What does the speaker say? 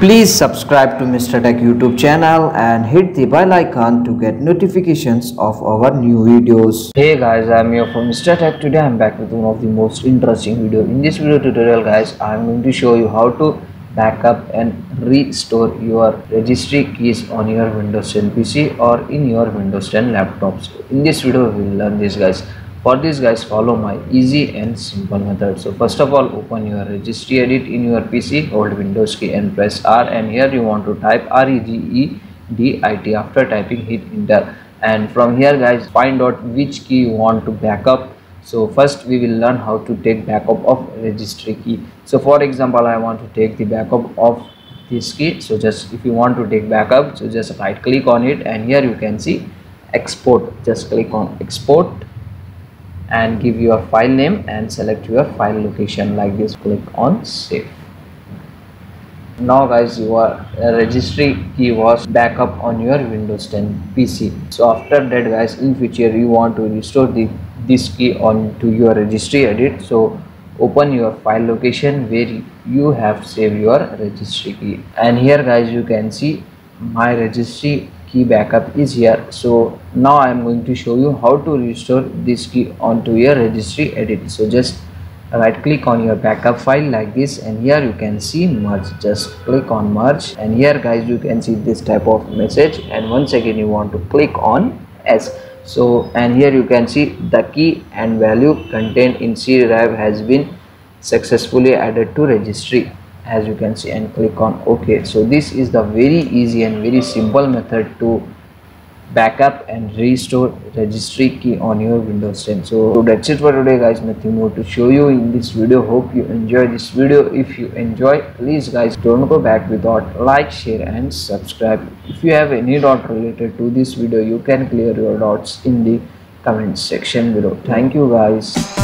Please subscribe to Mr. Tech YouTube channel and hit the bell icon to get notifications of our new videos. Hey guys, I'm here from Mr. Tech. Today I'm back with one of the most interesting video. In this video tutorial guys, I'm going to show you how to backup and restore your registry keys on your Windows 10 PC or in your Windows 10 laptops. In this video we will learn this guys for this guys follow my easy and simple method. So first of all open your registry edit in your pc hold windows key and press r and here you want to type regedit after typing hit enter and from here guys find out which key you want to backup so first we will learn how to take backup of registry key. So for example i want to take the backup of this key. So just if you want to take backup so just right click on it and here you can see export. Just click on export and give your file name and select your file location like this. Click on save. Now guys your uh, registry key was backup on your windows 10 pc so after that guys in future you want to restore the this key on to your registry edit. So open your file location where you have saved your registry key. And here guys you can see my registry key backup is here. So now i am going to show you how to restore this key onto your registry edit. So just right click on your backup file like this and here you can see merge. Just click on merge and here guys you can see this type of message and once again you want to click on s. So and here you can see the key and value contained in c drive has been successfully added to registry as you can see and click on ok. So this is the very easy and very simple method to backup and restore registry key on your windows 10 so that's it for today guys. Nothing more to show you in this video. Hope you enjoy this video. If you enjoy please guys don't go back without like share and subscribe. If you have any doubt related to this video you can clear your doubts in the comment section below. Thank you guys